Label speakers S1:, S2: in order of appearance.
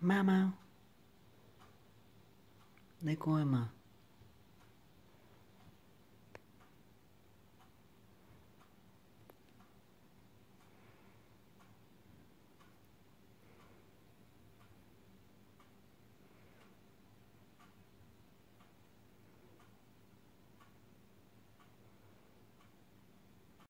S1: 妈妈，你过来嘛？